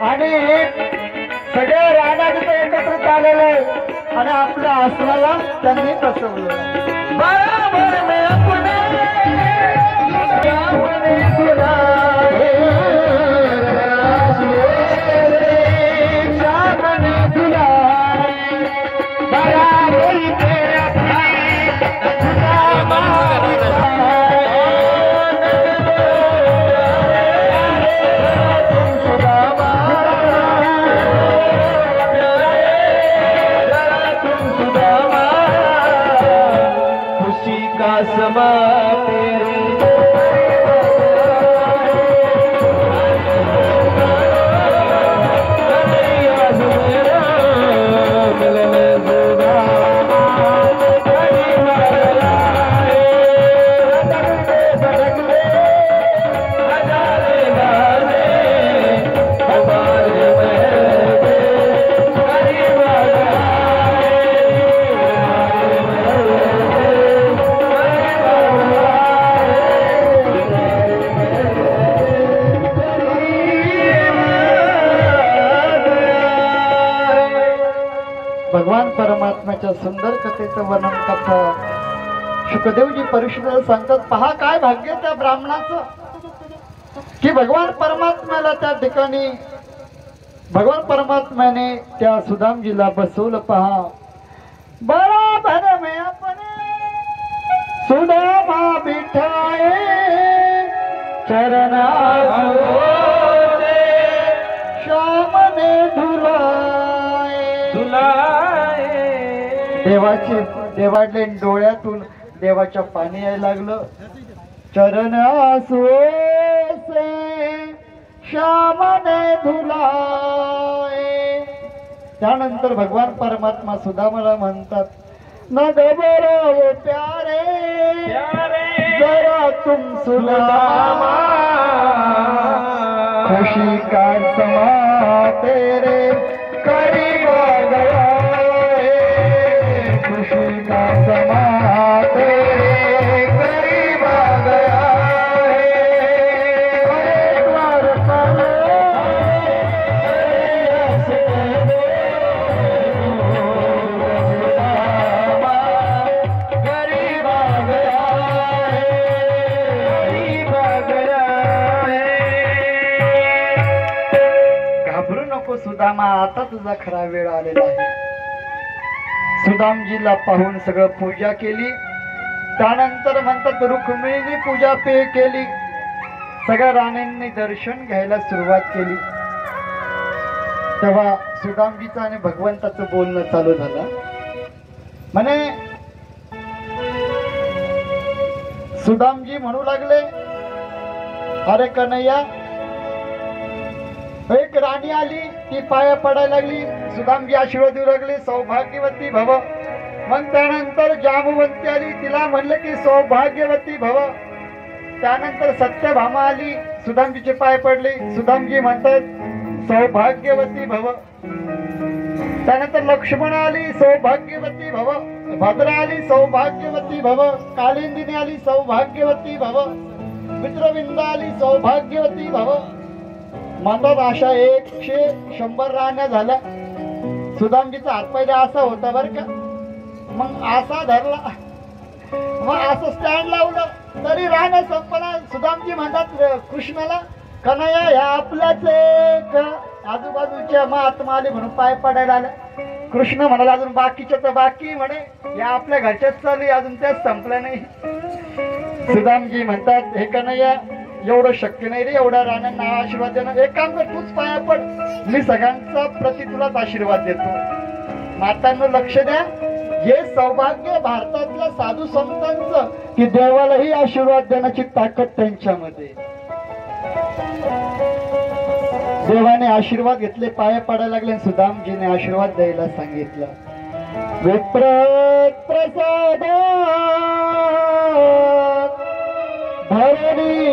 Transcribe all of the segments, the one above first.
आणि सगळे राणा तिथे एकत्रित आलेले आणि आपल्या आसनाला त्यांनी बसवलं. बरोबर. परमात्म्याच्या सुंदर कथेचं वर्णन कथा शुकदेवजी परिषदेला सांगतात पहा काय भाग्य त्या ब्राह्मणाचं. की भगवान परमात्म्याला त्या ठिकाणी भगवान परमात्म्याने त्या सुदामजीला बसवलं पहा बरोबर में आपण सुदामा बिठाए चरणा देवाडले डोळ्यातून देवाच्या पाणी यायला लागलं. चरण श्यामने धुलाए त्यानंतर भगवान परमात्मा सुदामाला म्हणतात न घबराओ प्यारे जरा तुम सुदामा. खुशी का समा? सुदामा आता तुझा खरा वेळ आलेला आहे. सुदामजीला पाहून सगळं पूजा केली. त्यानंतर म्हणतात रुक्मिणी पूजा पे केली. सगळ्या राणींनी दर्शन घ्यायला सुरुवात केली. तेव्हा सुदामजीचं आणि भगवंताचं बोलणं चालू झालं. म्हणे सुदामजी म्हणू लागले अरे कन्हैया एक राणी आली ती पाया पडायला लागली सुदामजी आशीर्वाद देऊ लागली सौभाग्यवती भव. मग त्यानंतर जामवंती आली तिला म्हणलं की सौभाग्यवती भव. त्यानंतर सत्यभामा आली सुदामजीचे पाय पडले सुदामजी म्हणतात सौभाग्यवती भव. त्यानंतर लक्ष्मण आली सौभाग्यवती भव. भद्रा आली सौभाग्यवती भव. कालिंदिनी आली सौभाग्यवती भव. मित्रविंद आली सौभाग्यवती भव. म्हणतात अशा एकशे शंभर राण्या झाल्या. सुदामजीचा हात असा होता बर का. मग असा धरला. मग असं स्टँड लावलं. तरी राण्या संपला. सुदामजी म्हणतात कृष्णाला कन्हैया ह्या आपल्याच एक. आजूबाजूच्या महात्मा आले म्हणून पाय पडायला आल्या. कृष्ण म्हणाला अजून बाकीच्या तर बाकी म्हणे. या आपल्या घरच्याच चालू अजून त्याच संपलं नाही. सुदामजी म्हणतात हे कन्हैया एवढं शक्य नाही रे एवढ्या राण्यांना आशीर्वाद देणं. एक काम कर तूच पाया पण मी सगळ्यांचा प्रति तुलाच आशीर्वाद देतो. मातांना लक्ष द्या. हे सौभाग्य भारतातल्या साधू संतांचं की देवालाही आशीर्वाद देण्याची ताकद त्यांच्यामध्ये. देवाने आशीर्वाद घेतले पाया पडायला लागले सुदामजीने आशीर्वाद द्यायला सांगितलं. विप्र प्रसाद धरणी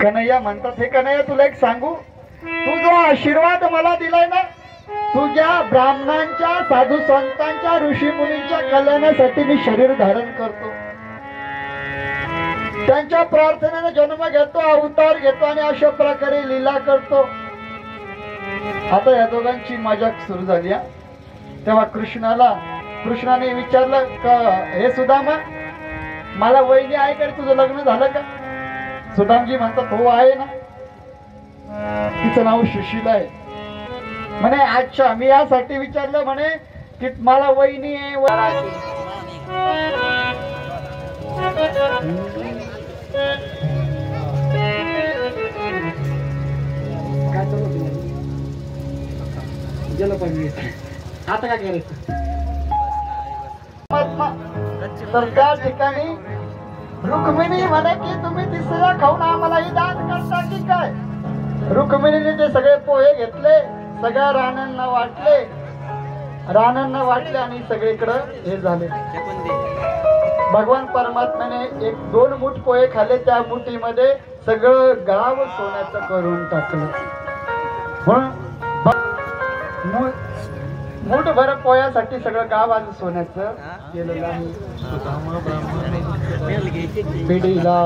कन्हैया म्हणतात हे कन्हैया तुला एक सांगू? तू जो आशीर्वाद मला दिलाय ना? तुझ्या ब्राह्मणांच्या साधू संतांच्या ऋषी मुनींच्या कल्याणासाठी मी शरीर धारण करतो. त्यांच्या प्रार्थनेने जन्म घेतो अवतार घेतो आणि अशा प्रकारे लीला करतो. आता या दोघांची मजाक सुरू झाली तेव्हा कृष्णाला कृष्णाने विचारलं का हे सुदामा मला वहिनी आहे का? तुझं लग्न झालं का? सुदामजी म्हणतात हो आहे ना. तिचं नाव सुशीला आहे. म्हणे अच्छा मी यासाठी विचारलं म्हणे की मला वहिनी आहे आता काय करायचं. तर त्या ठिकाणी रुक्मिणी म्हणे की तुम्ही तिसऱ्या खाऊन आम्हालाही दान करता की काय? रुक्मिणीने ते सगळे पोहे घेतले सगळ्या राणांना वाटले. राणांना वाटले आणि सगळीकडं हे झाले. भगवान परमात्म्याने एक दोन मुठ पोहे खाल्ले त्या मुठीमध्ये सगळं गाव सोन्याचं करून टाकलं. म्हणून ब- मु- मुठभर पोयासाठी सगळं गाव आज सोन्याचं केलेलं आहे. पिढीला